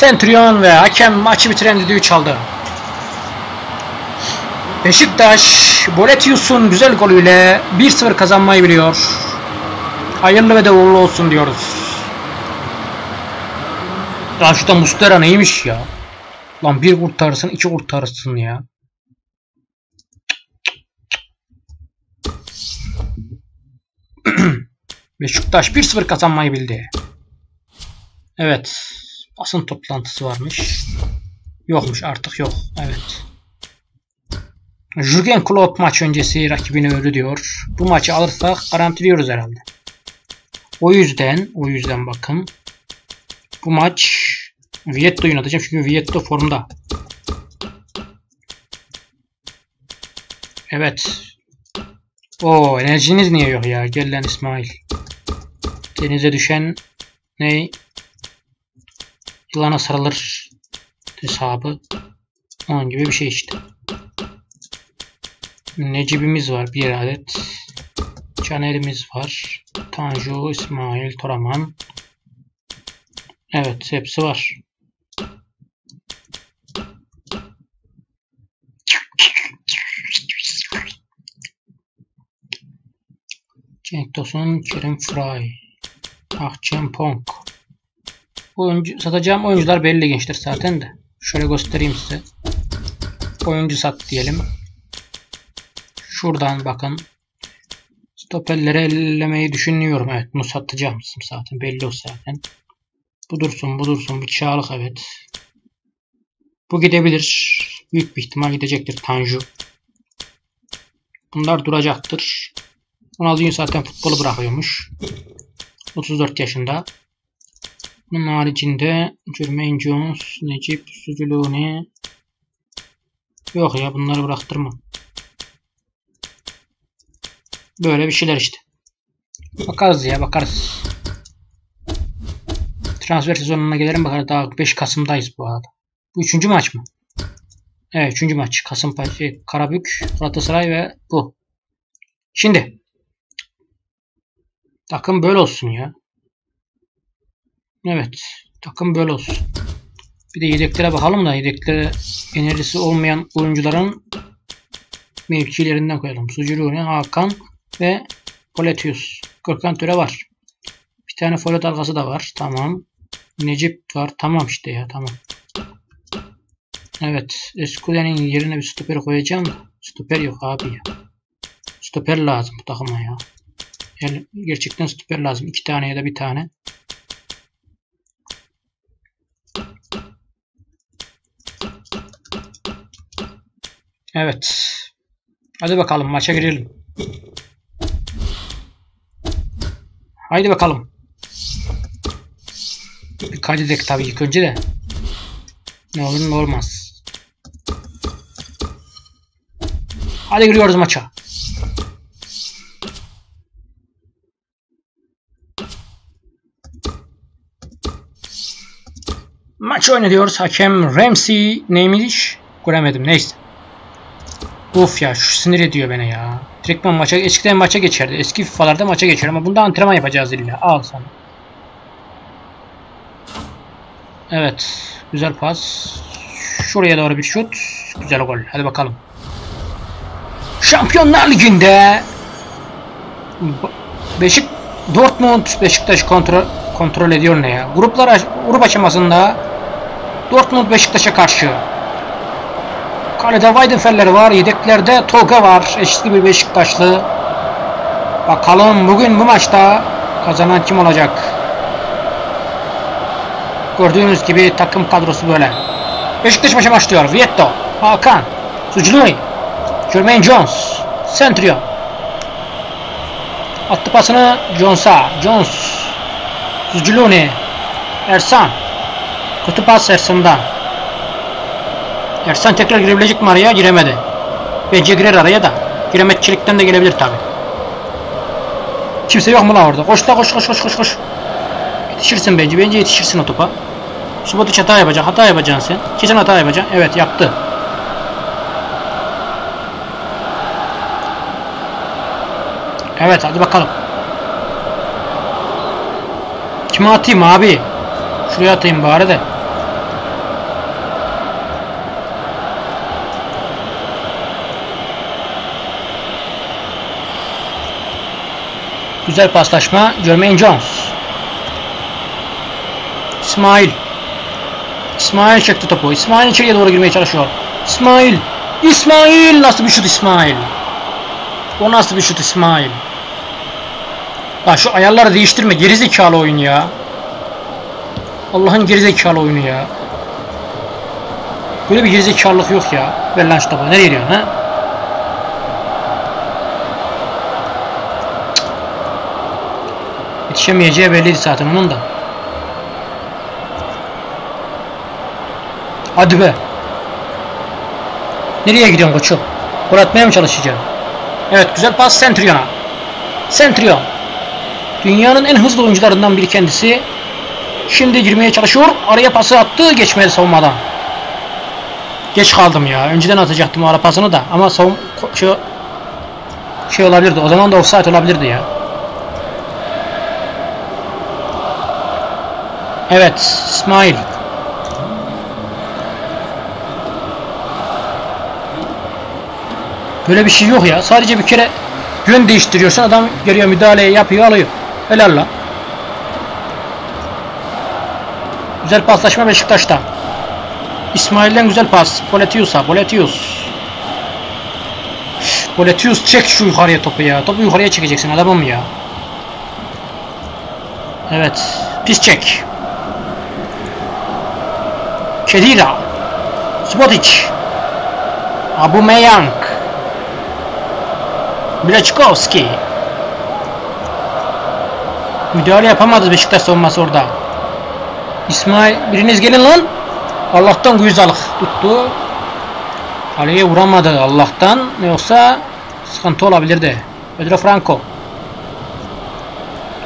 Centurion ve hakem maçı bitiren düdüğü çaldı. Beşiktaş Boletius'un güzel golüyle 1-0 kazanmayı biliyor. Hayırlı ve de uğurlu olsun diyoruz. Ya şu da Mustera neymiş ya? Lan bir kurtarırsın, iki kurtarırsın ya. [CLEARS THROAT] Beşiktaş 1-0 kazanmayı bildi. Evet. Basın toplantısı varmış. Yokmuş artık yok. Evet. Jürgen Klopp maç öncesi rakibini öldü diyor. Bu maçı alırsak garantiliyoruz herhalde. O yüzden, o yüzden bakın. Bu maç Vietto'yu oynatacağım çünkü Vietto formda. Evet. O enerjiniz niye yok ya? Gel lan İsmail. Denize düşen ne? Yılana sarılır hesabı. Onun gibi bir şey işte. Necibimiz var bir adet. Caner'imiz var. Tanju, İsmail, Toraman. Evet hepsi var. Tosun, Kerim Fry, Ahçem Pong. Oyuncu, satacağım oyuncular belli gençler zaten de. Şöyle göstereyim size. Oyuncu sat diyelim. Şuradan bakın. Stoperleri ellemeyi düşünüyorum. Evet bunu satacağım zaten belli o zaten. Bu dursun bu dursun bu çağlık evet. Bu gidebilir. Büyük bir ihtimal gidecektir Tanju. Bunlar duracaktır. Ronaldinho zaten futbolu bırakıyormuş. 34 yaşında. Bunun haricinde Jermaine Jones, Necip Suculuni Yok ya bunları bıraktırma. Böyle bir şeyler işte. Bakarız ya bakarız. Transfer sezonuna gelelim bakalım. Daha 5 Kasım'dayız bu arada. Bu üçüncü maç mı? Evet üçüncü maç. Kasım Karabük, Galatasaray ve bu. Şimdi takım böyle olsun ya. Evet. Takım böyle olsun. Bir de yedeklere bakalım da yedeklere enerjisi olmayan oyuncuların mevkilerinden koyalım. Sucuruni, Hakan ve Poletius. Gökhan Töre var. Bir tane Folet arkası da var. Tamam. Necip var. Tamam işte ya tamam. Evet. Eskule'nin yerine bir stoper koyacağım da. Stoper yok abi ya. Stoper lazım bu takıma ya. Yani gerçekten stoper lazım. iki tane ya da bir tane. Evet. Hadi bakalım maça girelim. Haydi bakalım. Bir kaydedek tabii ilk önce de. Ne olur ne olmaz. Hadi giriyoruz maça. Maç oynatıyoruz. Hakem Ramsey neymiş? Göremedim. Neyse. Uf ya şu sinir ediyor beni ya. Direktman maça, eskiden maça geçerdi. Eski FIFA'larda maça geçer ama bunda antrenman yapacağız illa. Al sana. Evet. Güzel pas. Şuraya doğru bir şut. Güzel gol. Hadi bakalım. Şampiyonlar Ligi'nde Beşik Dortmund Beşiktaş kontrol kontrol ediyor ne ya? Gruplar grup aşamasında Dortmund Beşiktaş'a karşı. Kalede Weidenfeller var. Yedeklerde Tolga var. Eşitli bir Beşiktaşlı. Bakalım bugün bu maçta kazanan kim olacak? Gördüğünüz gibi takım kadrosu böyle. Beşiktaş maça başlıyor. Vietto, Hakan, Sucluni, Jermaine Jones, Centrio. Attı pasını Jones'a. Jones, Sucluni, Ersan. Kötü pas Ersan'dan. Ersan tekrar girebilecek mi araya? Giremedi. Bence girer araya da. Giremezçilikten de gelebilir tabi. Kimse yok mu lan orada? Koş da koş koş koş koş koş. Yetişirsin bence. Bence yetişirsin o topa. Subotiç hata yapacak. Hata yapacaksın sen. Kesin hata yapacaksın. Evet yaptı. Evet hadi bakalım. Kime atayım abi? Şuraya atayım bari de. Güzel paslaşma. Jermaine Jones. İsmail. İsmail çekti topu. İsmail içeriye doğru girmeye çalışıyor. İsmail. İsmail. Nasıl bir şut İsmail? O nasıl bir şut İsmail? Lan şu ayarları değiştirme. Gerizekalı oyun ya. Allah'ın gerizekalı oyunu ya. Böyle bir gerizekalılık yok ya. Ver lan şu topu. Nereye gidiyorsun ha? Yetişemeyeceği belliydi zaten onun da. Hadi be. Nereye gidiyorsun koçum? Gol atmaya mı çalışacaksın? Evet güzel pas Centurion'a. Centurion. Dünyanın en hızlı oyuncularından biri kendisi. Şimdi girmeye çalışıyor. Araya pası attı. Geçmedi savunmadan. Geç kaldım ya. Önceden atacaktım o ara pasını da. Ama savun şey, şey olabilirdi. O zaman da offside olabilirdi ya. Evet. İsmail. Böyle bir şey yok ya. Sadece bir kere yön değiştiriyorsun. Adam geliyor müdahaleyi yapıyor alıyor. Helal la. Güzel paslaşma Beşiktaş'ta. İsmail'den güzel pas. Boletius'a. Boletius. Boletius çek şu yukarıya topu ya. Topu yukarıya çekeceksin adamım ya. Evet. Pis çek. Kedira. Spotic. Aubameyang. Blaçkovski. Müdahale yapamadı Beşiktaş savunması orada. İsmail biriniz gelin lan. Allah'tan güzalık tuttu. Kaleye vuramadı Allah'tan. Yoksa sıkıntı olabilirdi. Pedro Franco.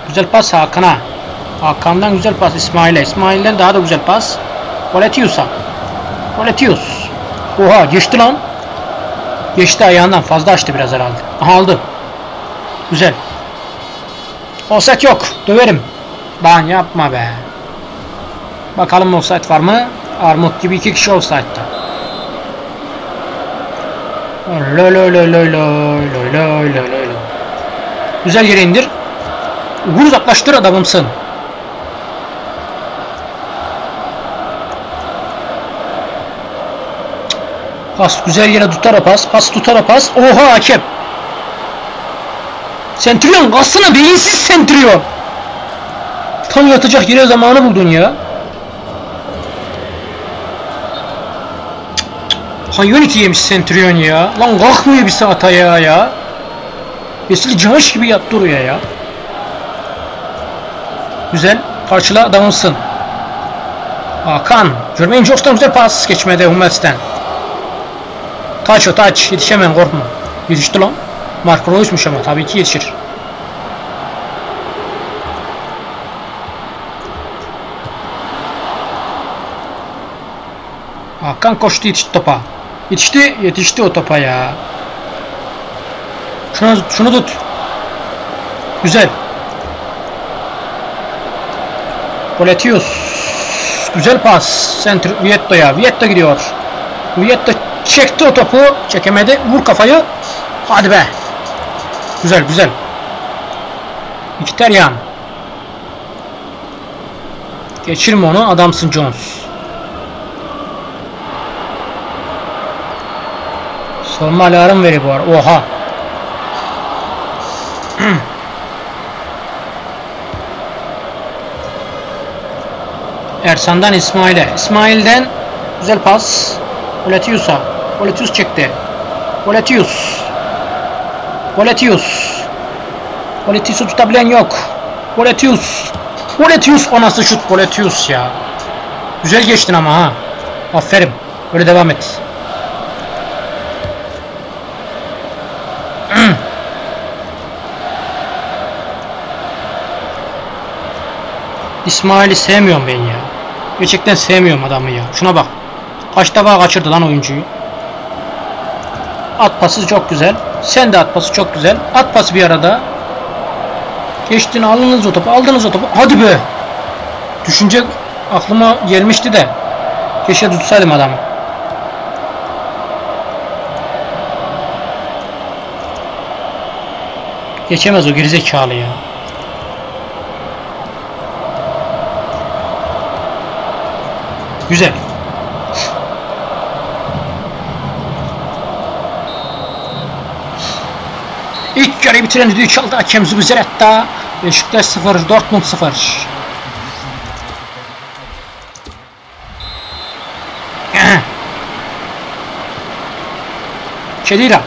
Güzel pas Hakan'a. Hakan'dan güzel pas İsmail'e. İsmail'den daha da güzel pas. Boletius'a. Boletius. Oha geçti lan. Geçti ayağından fazla açtı biraz herhalde. Aha aldı. Güzel. Offset yok. Döverim. Ban yapma be. Bakalım offset var mı? Armut gibi iki kişi offside'da. Loy loy loy loy loy loy loy loy loy Güzel yere indir. Vur uzaklaştır adamımsın. Pas güzel yere tutar o pas. Pas tutar o pas. Oha hakem. Centurion aslında beyinsiz Centurion. Tam yatacak yere zamanı buldun ya. Hayvaniti yemiş Centurion ya. Lan kalkmıyor bir saat ayağa ya. Vesili camış gibi yattı oraya ya. Güzel. Karşıla adamımsın. Hakan. Jermaine Jones'tan güzel pas geçmedi Hummels'ten. Taç o taç. Yetişemem korkma. Yetişti lan. Mark Royce'muş ama tabii ki yetişir. Hakan koştu yetişti topa. Yetişti, yetişti o topa ya. Şunu, şunu tut. Güzel. Boletius. Güzel pas. Center Vietto'ya. Vietto gidiyor. Vietto çekti o topu. Çekemedi. Vur kafayı. Hadi be. Güzel güzel. Mkhitaryan. Geçirme onu adamsın Jones. Savunma alarm veri bu ara. Oha. [CLEARS THROAT] Ersan'dan İsmail'e. İsmail'den güzel pas. Oletius'a. Oletius çekti. Oletius. Oletius. Oletius'u tutabilen yok. Oletius. Oletius o nasıl şut Oletius ya. Güzel geçtin ama ha. Aferin. Böyle devam et. [CLEARS THROAT] İsmail'i sevmiyorum ben ya. Gerçekten sevmiyorum adamı ya. Şuna bak. Kaç defa kaçırdı lan oyuncuyu. At pası çok güzel. Sen de at pası çok güzel. At pası bir arada. Geçtin aldınız o topu. Aldınız o topu. Hadi be. Düşünce aklıma gelmişti de. Keşke tutsaydım adamı. Geçemez o gerizekalı ya. Güzel. Bitiren düdüğü çaldı hakem Zubizeretta. Beşiktaş 0, Dortmund 0. [CLEARS THROAT] Kedira.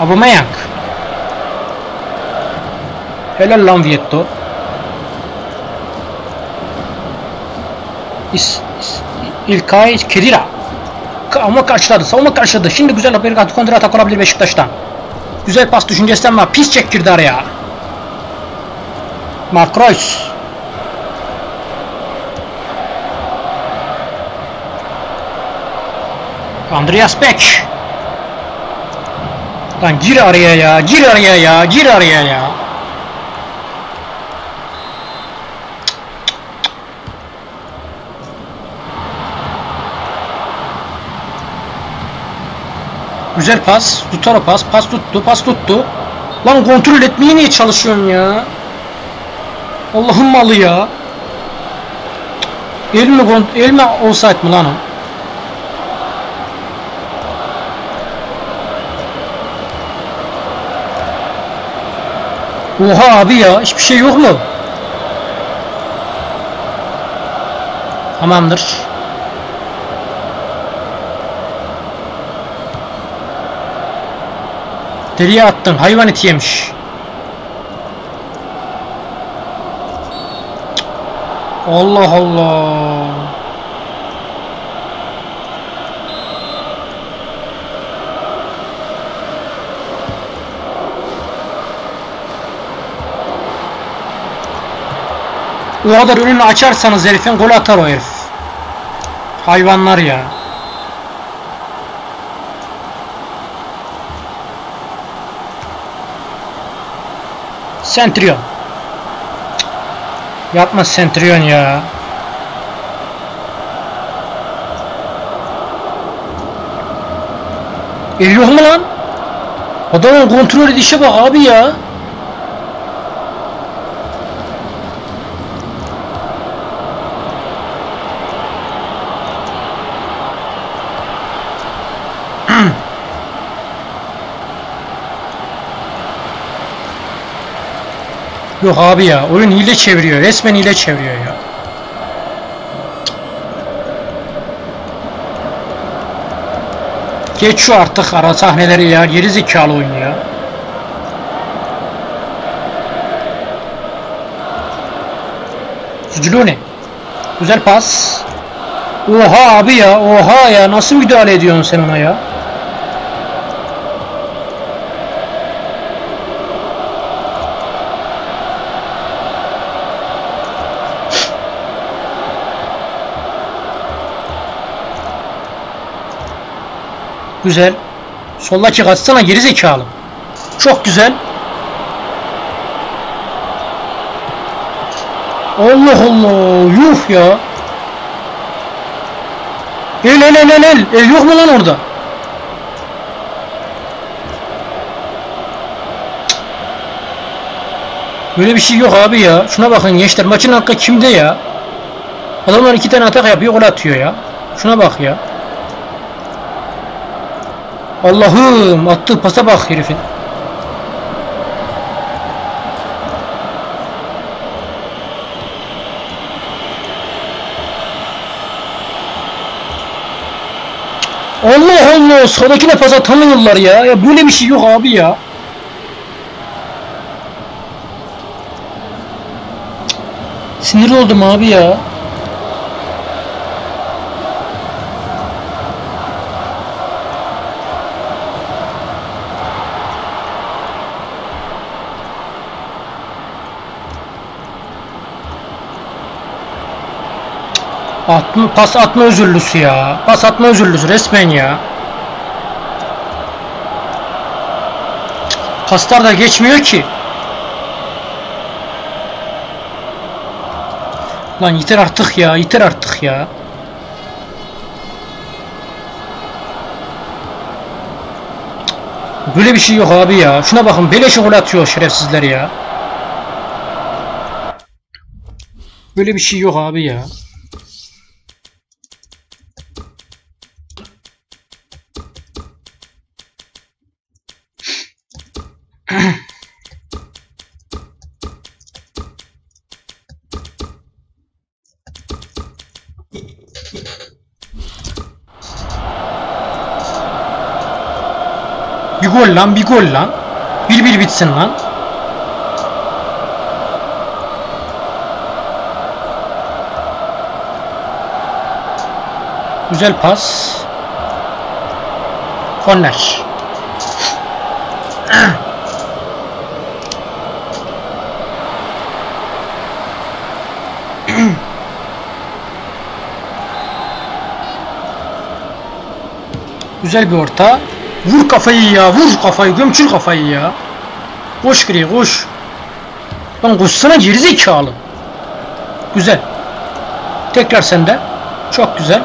Aubameyang. Helal lan Vietto. İs, is, İlkay Kedira. Ama karşıladı. Savunma karşıladı. Şimdi güzel bir kontra atak olabilir Beşiktaş'tan. Güzel pas düşüncesinden var. Pis çektirdi araya. Mark Reus. Andreas Beck. Lan gir araya ya. Gir araya ya. Gir araya ya. Güzel pas. Tutar o pas. Pas tuttu. Pas tuttu. Lan kontrol etmeye niye çalışıyorsun ya? Allah'ın malı ya. El mi, el mi offside mı lan o? Oha abi ya. Hiçbir şey yok mu? Tamamdır. Deliye attın. Hayvan eti yemiş. Allah Allah. O kadar önünü açarsanız herifin gol atar o herif. Hayvanlar ya. Centurion. Yapma Centurion ya. El yok mu lan? Adamın kontrol edişe bak abi ya. Yok abi ya oyun hile çeviriyor. Resmen hile çeviriyor ya. Geç şu artık ara sahneleri ya. Geri zekalı oyun ya. Cicilone. Güzel pas. Oha abi ya. Oha ya. Nasıl müdahale ediyorsun sen ona ya? Güzel. Soldaki katsana geri zekalı. Çok güzel. Allah Allah. Yuh ya. El el el el el. El yok mu lan orada? Böyle bir şey yok abi ya. Şuna bakın gençler. Maçın hakkı kimde ya? Adamlar iki tane atak yapıyor. Gol atıyor ya. Şuna bak ya. Allah'ım attığı pasa bak herifin. Allah Allah sağdakine pas atamıyorlar ya. Ya böyle bir şey yok abi ya. Sinir oldum abi ya. Atma, pas atma özürlüsü ya. Pas atma özürlüsü resmen ya. Paslar da geçmiyor ki. Lan yeter artık ya, yeter artık ya. Böyle bir şey yok abi ya. Şuna bakın beleşe gol atıyor şerefsizler ya. Böyle bir şey yok abi ya. Gol lan bir gol lan. Bir bir bitsin lan. Güzel pas. Korner. Güzel bir orta. Vur kafayı ya, vur kafayı, gömçül kafayı ya. Koş gri, koş. Lan koşsana gerizekalı. Güzel. Tekrar sende. Çok güzel.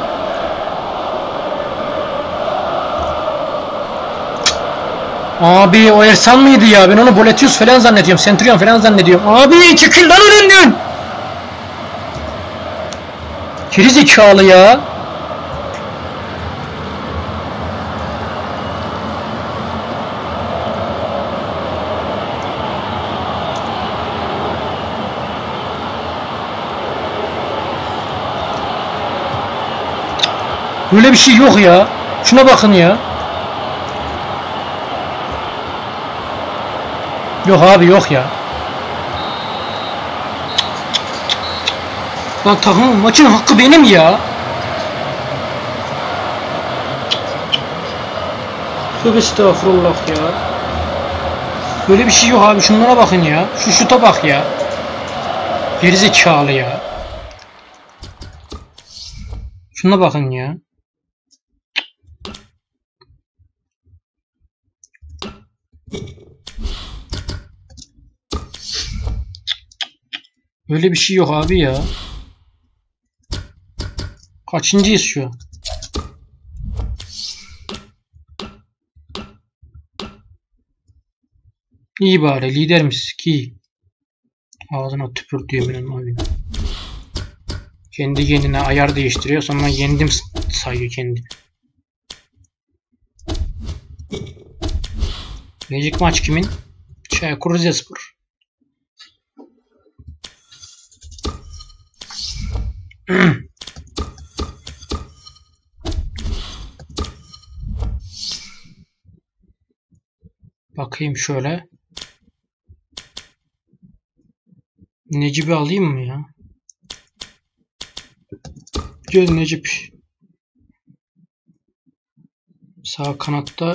Abi o Ersan mıydı ya? Ben onu Boletius falan zannediyorum. Centurion falan zannediyorum. Abi çekil lan önünden. Gerizekalı ya. Böyle bir şey yok ya. Şuna bakın ya. Yok abi yok ya. Lan takım maçın hakkı benim ya. Tövbe estağfurullah ya. Böyle bir şey yok abi şunlara bakın ya. Şu şuta bak ya. Gerizekalı ya. Şuna bakın ya. Böyle bir şey yok abi ya. Kaçıncıyız şu an? İyi bari liderimiz ki. Ağzına benim oyunu. Kendi kendine ayar değiştiriyor sonra yendim sayıyor kendi. Gelecek maç kimin? Çaykur Rizespor. [CLEARS THROAT] Bakayım şöyle. Necip'i alayım mı ya? Gel Necip. Sağ kanatta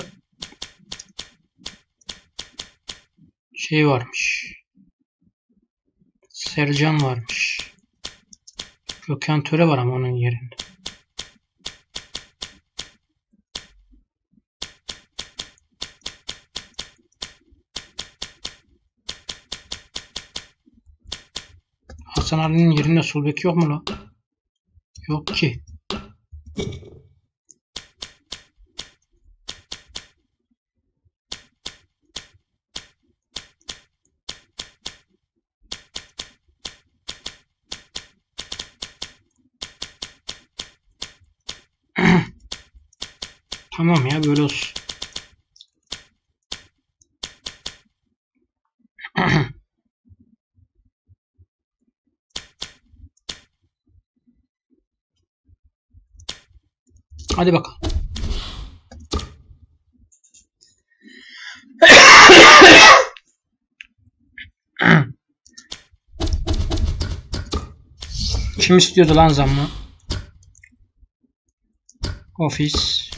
şey varmış. Sercan varmış. Gökhan Töre var ama onun yerinde. Hasan Ali'nin yerinde sol bek yok mu la? Yok ki. Tamam ya böyle olsun. Hadi bakalım. Kim istiyordu lan zammı? Ofis.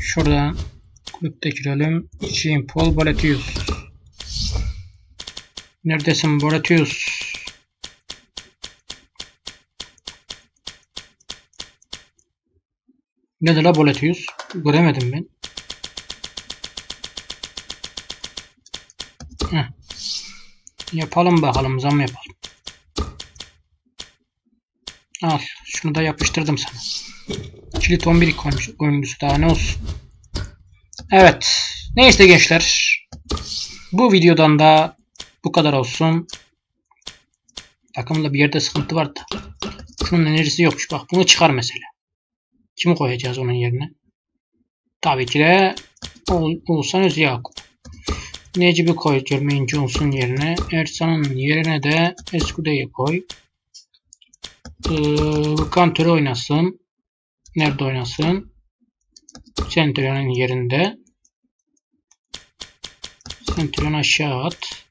Şuradan kulüpte girelim. Jean Paul Boletius. Neredesin Boletius? Ne la Boletius? Göremedim ben. Heh. Yapalım bakalım zam yapalım. Al şunu da yapıştırdım sana. Kilit 11 oyuncusu daha ne olsun. Evet. Neyse gençler. Bu videodan da bu kadar olsun. Takımda bir yerde sıkıntı var da. Şunun enerjisi yokmuş. Bak bunu çıkar mesela. Kimi koyacağız onun yerine? Tabii ki de Oğuzhan Öz Yakup. Necip'i koy Jermaine Johnson yerine. Ersan'ın yerine de Escude'yi koy. Ee, Kantör'ü oynasın. Nerede oynasın? Centurion'un yerinde. Centurion aşağı at.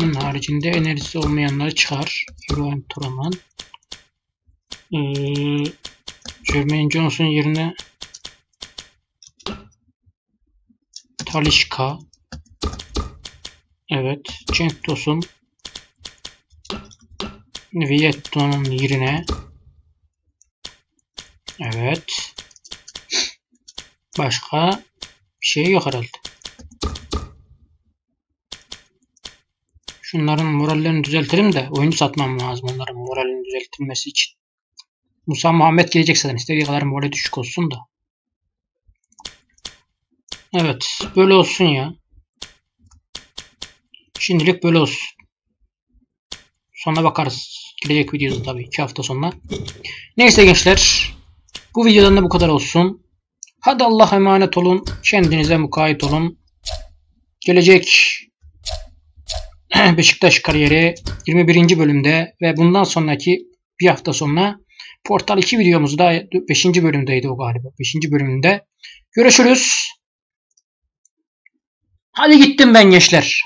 Bunun haricinde enerjisi olmayanları çıkar. İbrahim Turaman. Ee, Jermaine Johnson yerine Talişka. Evet. Cenk Tosun. Vietto'nun yerine Evet. Başka bir şey yok herhalde. Şunların morallerini düzeltelim de oyunu satmam lazım onların moralinin düzeltilmesi için. Musa Muhammed gelecek zaten. İstediği kadar morali düşük olsun da. Evet. Böyle olsun ya. Şimdilik böyle olsun. Sonra bakarız. Gelecek videoda tabii. 2 hafta sonra. Neyse gençler. Bu videodan da bu kadar olsun. Hadi Allah'a emanet olun. Kendinize mukayyet olun. Gelecek [CLEARS THROAT] Beşiktaş kariyeri 21. bölümde ve bundan sonraki bir hafta sonra Portal 2 videomuzda 5. bölümdeydi o galiba. 5. bölümünde görüşürüz. Hadi gittim ben gençler.